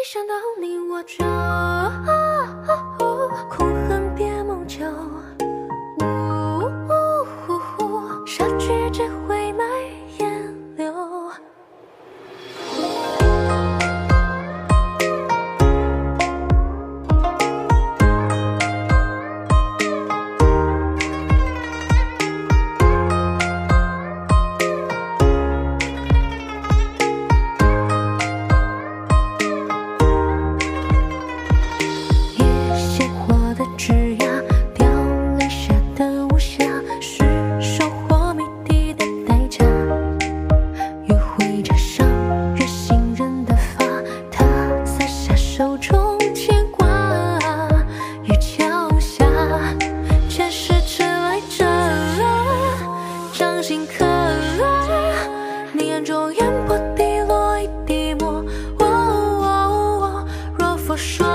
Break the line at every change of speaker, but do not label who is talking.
一想到你我就星可落，你眼中烟波滴落一滴墨。若佛说。